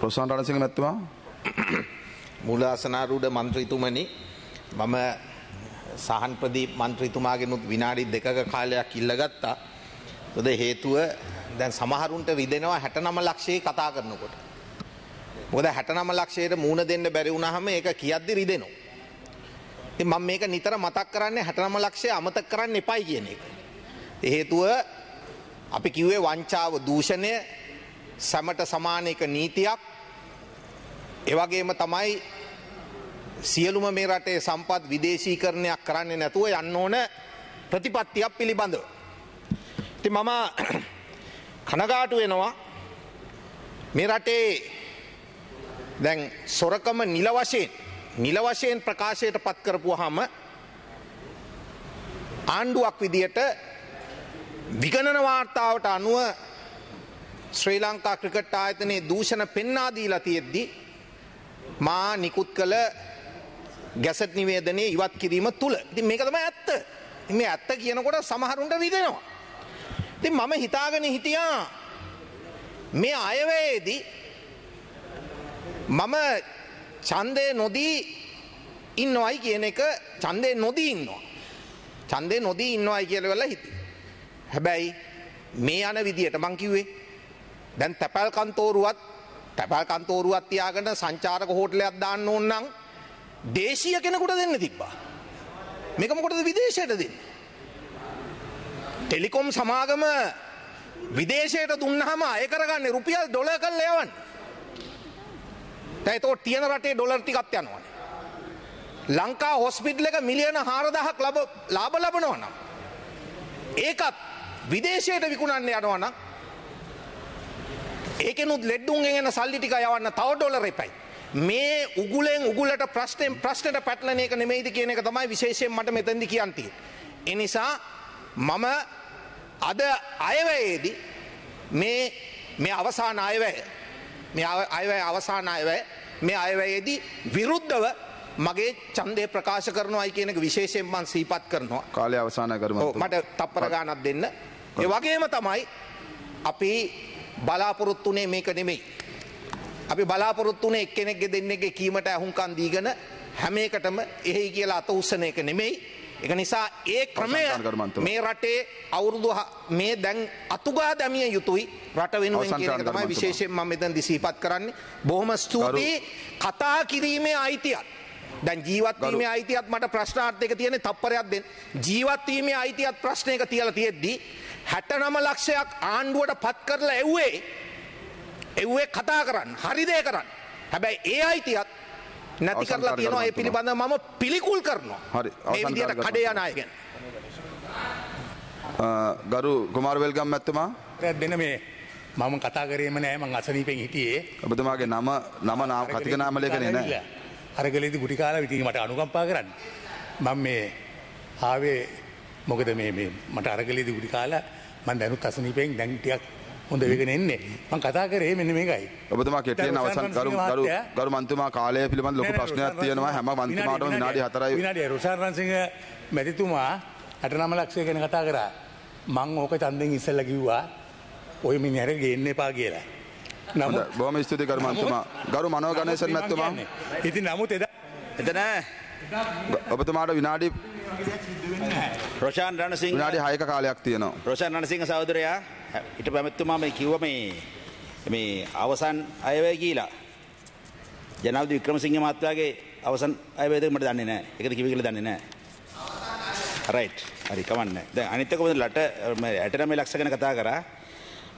රොසාන් රණසිංහ මැතිතුමා මුලාසනාරූඩ මන්ත්‍රීතුමනි මම සහන් ප්‍රදීප් මන්ත්‍රීතුමාගෙනුත් විනාඩි දෙකක කාලයක් ඉල්ලගත්තා. තොද හේතුව දැන් සමහරුන්ට රිදෙනවා හැට නම ලක්ෂයේ කතා කරනකොට. මොකද හැට නම ලක්ෂයට මූුණ දෙන්න බැරි වුණහම ඒක කියද්දි රිදෙනවා. ඉතින් මම මේක නිතර මතක් කරන්නේ හැට නම ලක්ෂය අමතක කරන්න එපයි කියන එක. හේතුව අපි කිව්වේ වංචාව දූෂණය සැමට සමාන එක නීතියක් එවගේම තමයි සියලුම මේ රටේ සම්පත් විදේශීකරණයක් කරන්නේ නැතුව යන්න ඕන ප්‍රතිපත්තියක් පිළිබඳව. ති මම කනගාටු වෙනවා මේ රටේ දැන් සොරකම නිල වශයෙන් නිල වශයෙන් ප්‍රකාශයට පත් කරපු හම ආණ්ඩුවක් විදියට විගණන වාර්තාවට අනුව ශ්‍රී ලංකා ක්‍රිකට් ආයතනයේ දූෂණ පෙන්නාදීලා තියෙද්දි මා නිකුත් කළ ගැසට් නිවේදනය ඉවත් කිරීම තුළ. ඉතින් මේක තමයි ඇත්ත. මේ ඇත්ත කියනකොට සමහරුන්ට රිදෙනවා ඉතින් මම හිතාගෙන හිටියා මේ අයවැයේදී මම ඡන්දය නොදී ඉන්නවයි කියන එක ඡන්දය නොදී ඉන්නවා. ඡන්දය නොදී ඉන්නවයි කියලා වෙලා හිතේ හැබැයි මේ යන විදියට මං කිව්වේ දැන් තැපැල් කන්තෝරුවත් තැපැල් කන්තෝරුවත් තියාගෙන සංචාරක හෝටලයක් දාන්න ඕන නම් දේශීය කෙනෙකුට දෙන්න තිබ්බා. මේක මොකටද විදේශයට දෙන්නේ? ටෙලිකොම් සමාගම විදේශයට දුන්නාම අය කරගන්නේ රුපියල් ඩොලර් කරලා යවන්න. දැන් ඒතකොට තියෙන රටේ ඩොලර් ටිකක් යනවානේ. ලංකා හොස්පිටල් එක මිලියන 4000ක් ලබ ලාභ ලබනවා නම් ඒකත් විදේශයට විකුණන්න යනවා නම් ඒකෙනුත් ලෙඩ්ඩුන්ගෙන් එන සල්ලි ටික යවන්න තව ඩොලර් එපයි. මේ උගුලෙන් උගුලට ප්‍රශ්නයෙන් ප්‍රශ්නයට පැටලන එක නෙමෙයිද කියන එක තමයි විශේෂයෙන් මට මෙතෙන්දි කියන්න තියෙන්නේ. ඒ නිසා මම අද අයවැයේදී මේ මේ අවසාන අයවැය මේ අයවැය අවසාන අයවැය මේ අයවැයේදී විරුද්ධව මගේ ඡන්දය ප්‍රකාශ කරනවායි කියන එක විශේෂයෙන් මම සිහිපත් කරනවා. කාලය අවසානය කරමු. ඔව් මට තප්පර ගානක් දෙන්න. ඒ වගේම තමයි අපි බලාපොරොත්තුනේ මේක නෙමෙයි. අපි බලාපොරොත්තුනේ එක්කෙනෙක්ගේ දෙන්නෙක්ගේ කීමට අහුම්කම් දීගෙන හැම එකටම එහෙයි කියලා අත උස්සන එක නෙමෙයි. ඒක නිසා ඒ ක්‍රමය මේ රටේ අවුරුදු මේ දැන් අතුගා දැමිය යුතුයි රට වෙනුවෙන් කියන එක තමයි විශේෂයෙන් මම මෙතනදි සිහිපත් කරන්නේ. බොහොම ස්තුතියි කතා කිරීමේ අයිතියක්. දැන් ජීවත්වීමේ අයිතියත් මට ප්‍රශ්නාර්ථයක තියෙන තප්පරයක් දෙන්න. ජීවත්වීමේ අයිතියත් ප්‍රශ්නයක තියලා තියෙද්දි 69 ලක්ෂයක් ආණ්ඩුවට පත් කරලා එව්වේ එව්වේ කතා කරන්න හරි දේ කරන්න. හැබැයි ඒ අයිතියත් නැති කරලා තියෙනවා ඒ පිළිබඳව මම පිළිකුල් කරනවා. හරි. මේ විදිහට කඩේ යන අය ගැන. ගරු කුමාර වෙල්ගම් මැතිතුමා දෙන මේ මම කතා කරේම නෑ මං අසනීපෙන් හිටියේ ඔබතුමාගේ නම නම නාම කතික නාමලේඛනේ නෑ. අරගලේදි ගුටි කාලා ඉතින් මට අනුකම්පා කරන්න. මම මේ ආවේ මොකද මේ මේ මට අරගලේදි ගුටි කාලා මම දැනුත් අසනීපෙන් දැන් ටිකක් හොඳ වෙගෙන එන්නේ. මම කතා කරේ මෙන්න මේකයි. ඔබතුමා කෙටියෙන් අවසන් ගරු ගරු ගරු මන්තුමා කාලය පිළිබඳ ලොකු ප්‍රශ්නයක් තියෙනවා හැම මන්තුමාටම විනාඩි 4යි. විනාඩිය රොෂාන් රන්සිංහ මැතිතුමා 69 ලක්ෂය ගැන කතා කරා. මං ඕක ඡන්දෙන් ඉස්සෙල්ලා කිව්වා ඔය මිනිහට ගේන්න එපා කියලා. නමුත් බොහොම ස්තුතියි ගරු මන්තුමා. ගරු මනෝ ගණේශන් මැතිතුමා. ඉතින් නමුත් එදා එතන ඔබතුමාට විනාඩි රොෂාන් රණසිංහ විනාඩි 6ක කාලයක් තියෙනවා. රොෂාන් රණසිංහ සහෝදරයා ඊට පැමැත්තුමා මේ කිව්ව මේ මේ අවසන් අයවැය කියලා. ජනාධිපති වික්‍රමසිංහ මහත්මයාගේ අවසන් අයවැයද මට දන්නේ නැහැ. ඒකද කිව්වේ කියලා දන්නේ නැහැ. රයිට්. හරි කමන්නේ. දැන් අනිත් එක ලට 69 ලක්ෂ ගැන කතා කරා.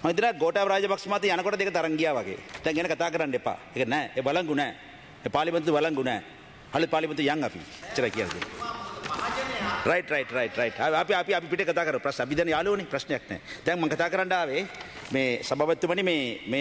මම හිතනවා ගෝඨාභ රාජපක්ෂ මහත්තයා යනකොට දෙක තරංග ගියා වගේ. දැන් ගැන කතා කරන්න එපා. ඒක නෑ. ඒ බලංගු නෑ. ඒ පාර්ලිමේන්තු බලංගු නෑ. හලි පාර්ලිමේන්තු යන් අපි. එච්චරයි කියන්නේ. රයිට් රයිට් රයිට් රයිට් අපි අපි අපි පිට කතා කරමු. ප්‍රශ්න අපි දැන් යාළුවනේ. ප්‍රශ්නයක් නැහැ. දැන් මම කතා කරන්න ආවේ මේ සභාපතිතුමනි මේ මේ